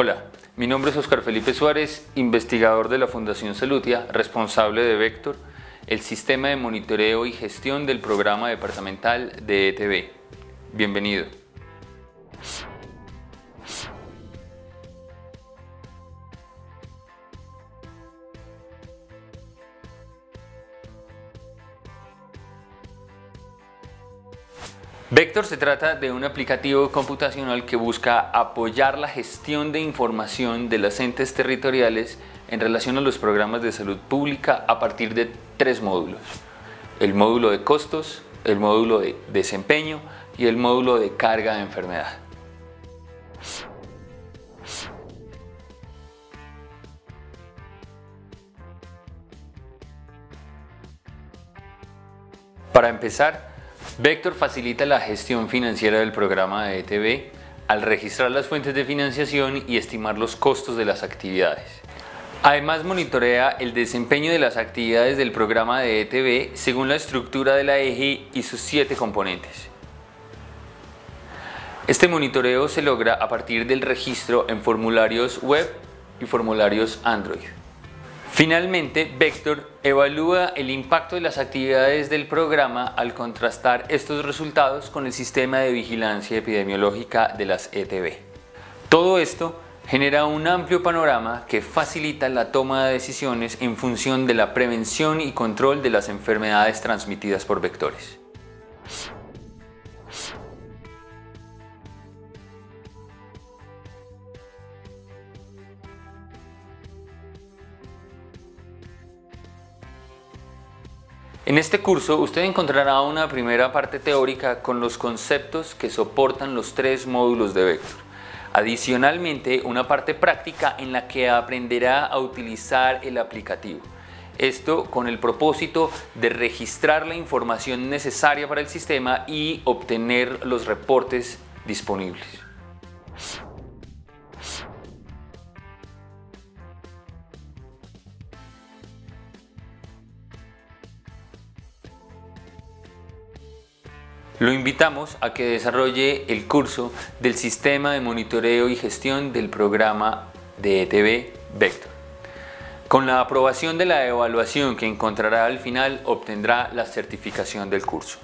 Hola, mi nombre es Oscar Felipe Suárez, investigador de la Fundación Salutia, responsable de Vector, el sistema de monitoreo y gestión del programa departamental de ETV. Bienvenido. Vector se trata de un aplicativo computacional que busca apoyar la gestión de información de las entes territoriales en relación a los programas de salud pública a partir de tres módulos. El módulo de costos, el módulo de desempeño y el módulo de carga de enfermedad. Para empezar, Vector facilita la gestión financiera del programa de ETV al registrar las fuentes de financiación y estimar los costos de las actividades. Además monitorea el desempeño de las actividades del programa de ETV según la estructura de la eje y sus siete componentes. Este monitoreo se logra a partir del registro en formularios web y formularios Android. Finalmente, Vector evalúa el impacto de las actividades del programa al contrastar estos resultados con el sistema de vigilancia epidemiológica de las ETB. Todo esto genera un amplio panorama que facilita la toma de decisiones en función de la prevención y control de las enfermedades transmitidas por vectores. En este curso usted encontrará una primera parte teórica con los conceptos que soportan los tres módulos de Vector. Adicionalmente, una parte práctica en la que aprenderá a utilizar el aplicativo. Esto con el propósito de registrar la información necesaria para el sistema y obtener los reportes disponibles. Lo invitamos a que desarrolle el curso del Sistema de Monitoreo y Gestión del Programa de ETV Vector. Con la aprobación de la evaluación que encontrará al final obtendrá la certificación del curso.